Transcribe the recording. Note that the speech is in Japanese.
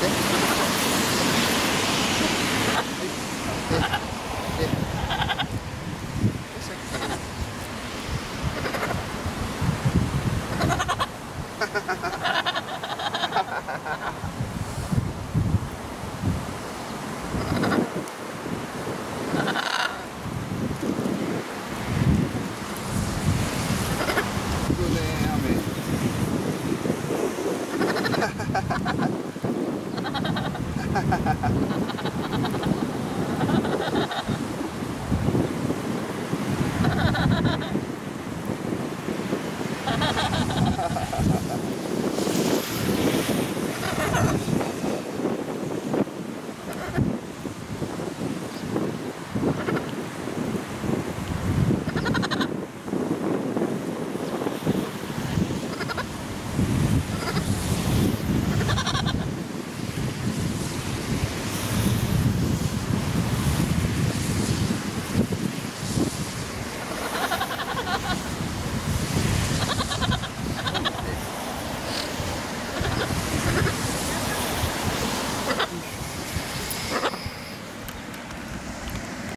Okay. Ha ha ha ha!